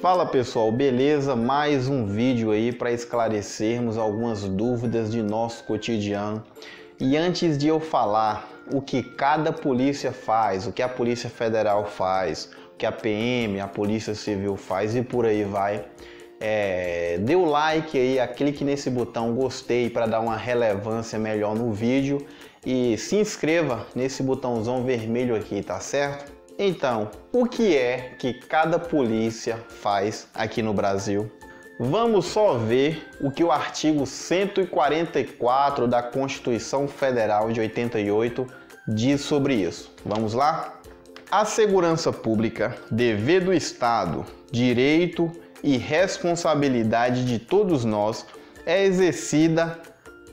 Fala pessoal, beleza? Mais um vídeo aí para esclarecermos algumas dúvidas de nosso cotidiano. E antes de eu falar o que cada polícia faz, o que a Polícia Federal faz, o que a PM, a Polícia Civil faz e por aí vai, é, dê o like aí, clique nesse botão gostei para dar uma relevância melhor no vídeo e se inscreva nesse botãozão vermelho aqui, tá certo? Então, o que é que cada polícia faz aqui no Brasil? Vamos só ver o que o artigo 144 da Constituição Federal de 88 diz sobre isso. Vamos lá? A segurança pública, dever do Estado, direito e responsabilidade de todos nós é exercida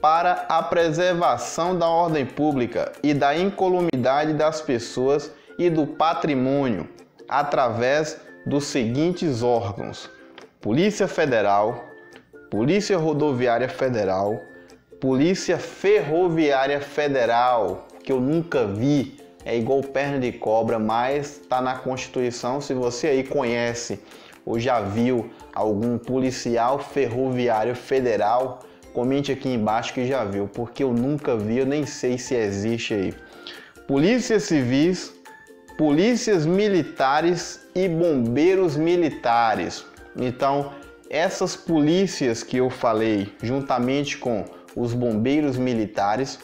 para a preservação da ordem pública e da incolumidade das pessoas e do patrimônio através dos seguintes órgãos: Polícia Federal, Polícia Rodoviária Federal, Polícia Ferroviária Federal, que eu nunca vi, é igual perna de cobra, mas está na Constituição. Se você aí conhece ou já viu algum policial ferroviário federal, comente aqui embaixo que já viu, porque eu nunca vi, eu nem sei se existe aí. Polícia Civis, polícias militares e bombeiros militares. Então, essas polícias que eu falei, juntamente com os bombeiros militares,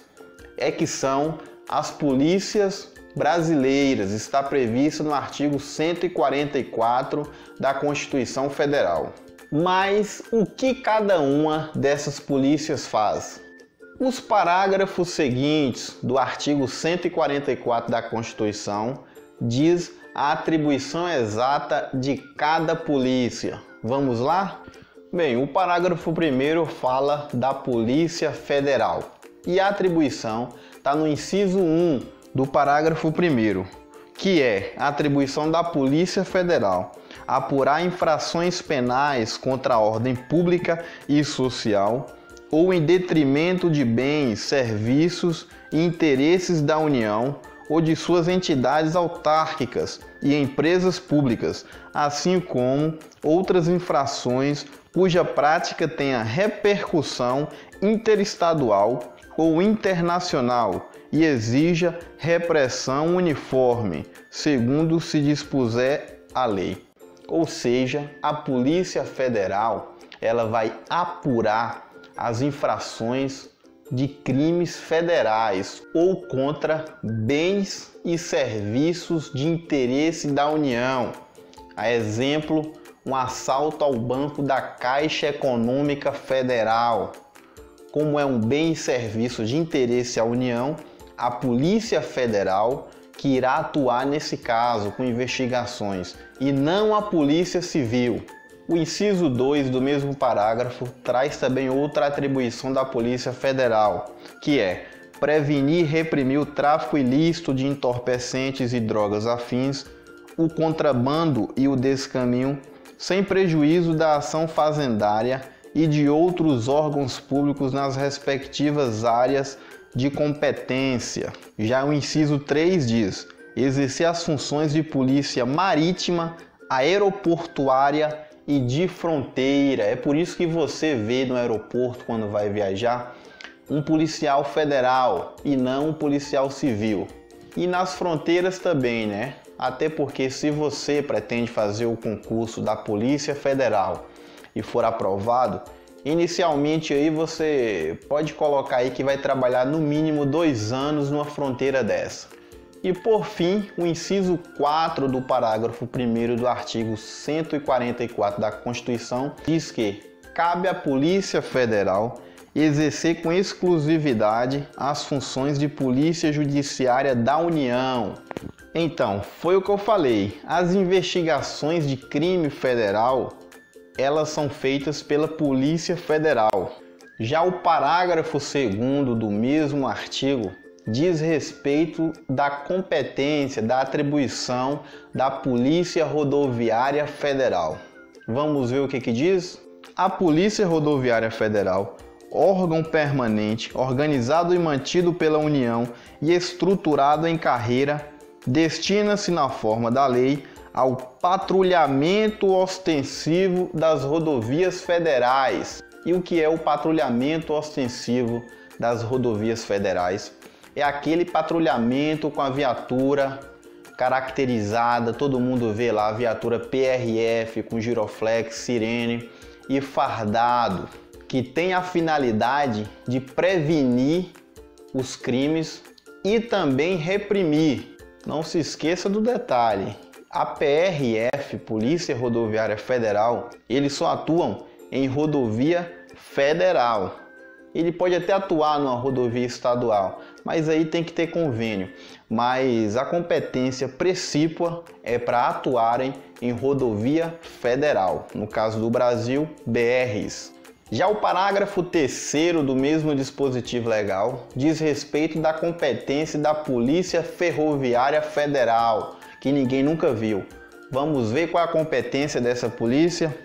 é que são as polícias brasileiras. Está previsto no artigo 144 da Constituição Federal. Mas o que cada uma dessas polícias faz? Os parágrafos seguintes do artigo 144 da Constituição diz a atribuição exata de cada polícia. Vamos lá? Bem, o parágrafo primeiro fala da Polícia Federal e a atribuição está no inciso 1 do parágrafo primeiro, que é a atribuição da Polícia Federal apurar infrações penais contra a ordem pública e social ou em detrimento de bens, serviços e interesses da União ou de suas entidades autárquicas e empresas públicas, assim como outras infrações cuja prática tenha repercussão interestadual ou internacional e exija repressão uniforme, segundo se dispuser a lei. Ou seja, a Polícia Federal, ela vai apurar as infrações de crimes federais ou contra bens e serviços de interesse da União. A exemplo, um assalto ao Banco da Caixa Econômica Federal. Como é um bem e serviço de interesse à União, a Polícia Federal que irá atuar nesse caso com investigações e não a Polícia Civil. O inciso 2 do mesmo parágrafo traz também outra atribuição da Polícia Federal, que é prevenir e reprimir o tráfico ilícito de entorpecentes e drogas afins, o contrabando e o descaminho, sem prejuízo da ação fazendária e de outros órgãos públicos nas respectivas áreas de competência. Já o inciso 3 diz: exercer as funções de polícia marítima, aeroportuária e de fronteira. É por isso que você vê no aeroporto quando vai viajar um policial federal e não um policial civil. E nas fronteiras também, né? Até porque se você pretende fazer o concurso da Polícia Federal e for aprovado, inicialmente aí você pode colocar aí que vai trabalhar no mínimo dois anos numa fronteira dessa. E por fim, o inciso 4 do parágrafo 1 do artigo 144 da Constituição diz que cabe à Polícia Federal exercer com exclusividade as funções de Polícia Judiciária da União. Então, foi o que eu falei. As investigações de crime federal, elas são feitas pela Polícia Federal. Já o parágrafo 2 do mesmo artigo diz respeito da competência, da atribuição da Polícia Rodoviária Federal. Vamos ver o que, que diz? A Polícia Rodoviária Federal, órgão permanente, organizado e mantido pela União e estruturado em carreira, destina-se na forma da lei ao patrulhamento ostensivo das rodovias federais. E o que é o patrulhamento ostensivo das rodovias federais? É aquele patrulhamento com a viatura caracterizada, todo mundo vê lá a viatura PRF com giroflex, sirene e fardado, que tem a finalidade de prevenir os crimes e também reprimir. Não se esqueça do detalhe: a PRF, Polícia Rodoviária Federal, eles só atuam em rodovia federal. Ele pode até atuar numa rodovia estadual, mas aí tem que ter convênio. Mas a competência precípua é para atuarem em rodovia federal, no caso do Brasil, BRs. Já o parágrafo terceiro do mesmo dispositivo legal diz respeito da competência da Polícia Ferroviária Federal, que ninguém nunca viu. Vamos ver qual é a competência dessa polícia?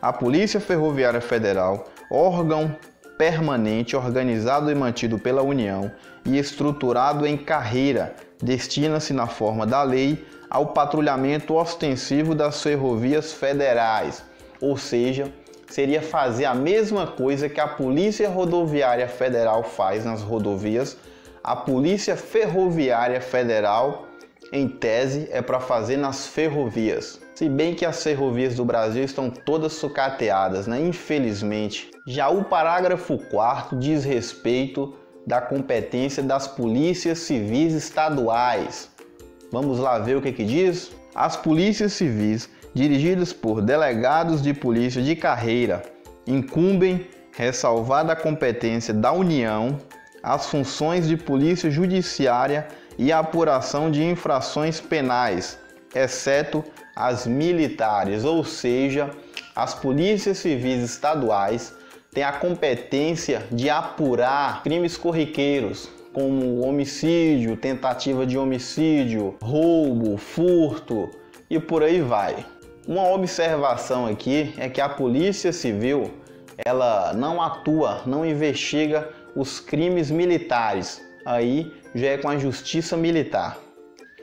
A Polícia Ferroviária Federal, órgão permanente organizado e mantido pela União e estruturado em carreira, destina-se na forma da lei ao patrulhamento ostensivo das ferrovias federais, ou seja, seria fazer a mesma coisa que a Polícia Rodoviária Federal faz nas rodovias, a Polícia Ferroviária Federal em tese, é para fazer nas ferrovias. Se bem que as ferrovias do Brasil estão todas sucateadas, né? infelizmente. Já o parágrafo 4 diz respeito da competência das polícias civis estaduais. Vamos lá ver o que, que diz? As polícias civis, dirigidas por delegados de polícia de carreira, incumbem, ressalvada a competência da União, as funções de polícia judiciária e a apuração de infrações penais, exceto as militares, ou seja, as polícias civis estaduais têm a competência de apurar crimes corriqueiros, como homicídio, tentativa de homicídio, roubo, furto e por aí vai. Uma observação aqui é que a Polícia Civil ela não atua, não investiga os crimes militares. Aí já é com a justiça militar.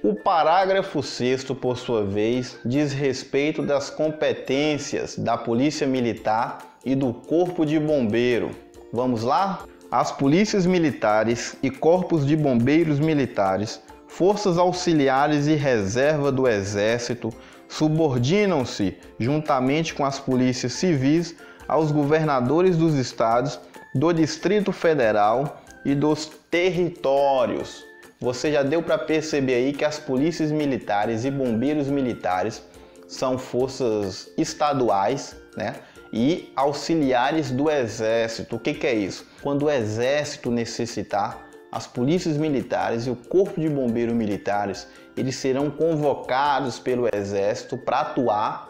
O parágrafo 6, por sua vez, diz respeito das competências da Polícia Militar e do Corpo de Bombeiro. Vamos lá? As polícias militares e corpos de bombeiros militares, forças auxiliares e reserva do Exército subordinam-se, juntamente com as polícias civis, aos governadores dos estados, do Distrito Federal e dos territórios. Você já deu para perceber aí que as polícias militares e bombeiros militares são forças estaduais, né? E auxiliares do exército. O que, que é isso? Quando o exército necessitar, as polícias militares e o corpo de bombeiros militares, eles serão convocados pelo exército para atuar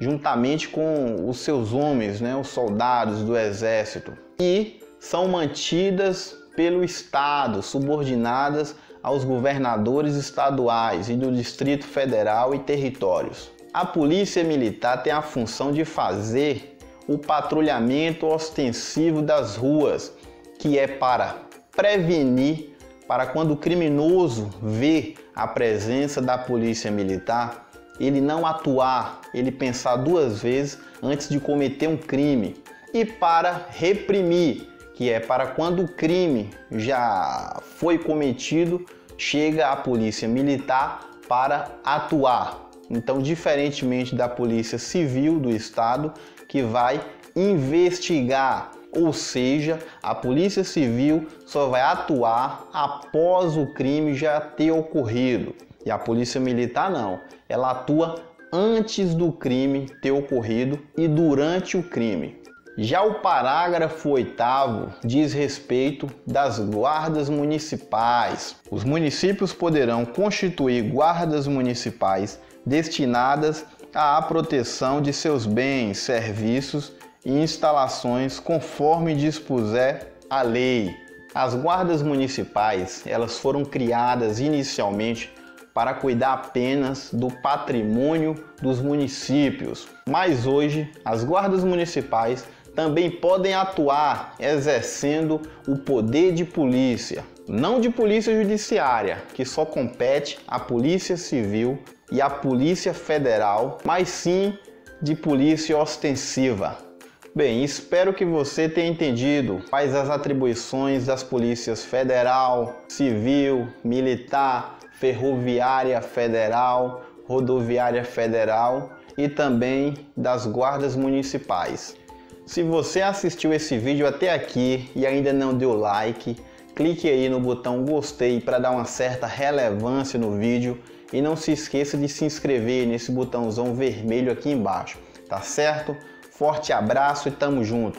juntamente com os seus homens, né, os soldados do exército. E são mantidas pelo Estado, subordinadas aos governadores estaduais e do Distrito Federal e territórios. A Polícia Militar tem a função de fazer o patrulhamento ostensivo das ruas, que é para prevenir, para quando o criminoso vê a presença da Polícia Militar, ele não atuar, ele pensar duas vezes antes de cometer um crime, e para reprimir, que é para quando o crime já foi cometido, chega a polícia militar para atuar. Então, diferentemente da polícia civil do estado, que vai investigar, ou seja, a polícia civil só vai atuar após o crime já ter ocorrido. E a polícia militar não, ela atua antes do crime ter ocorrido e durante o crime. Já o parágrafo 8 diz respeito das guardas municipais. Os municípios poderão constituir guardas municipais destinadas à proteção de seus bens, serviços e instalações conforme dispuser a lei. As guardas municipais, elas foram criadas inicialmente para cuidar apenas do patrimônio dos municípios, mas hoje as guardas municipais também podem atuar exercendo o poder de polícia, não de polícia judiciária, que só compete à Polícia Civil e a Polícia Federal, mas sim de polícia ostensiva. Bem, espero que você tenha entendido quais as atribuições das polícias federal, civil, militar, ferroviária federal, rodoviária federal e também das guardas municipais. Se você assistiu esse vídeo até aqui e ainda não deu like, clique aí no botão gostei para dar uma certa relevância no vídeo e não se esqueça de se inscrever nesse botãozão vermelho aqui embaixo, tá certo? Forte abraço e tamo junto!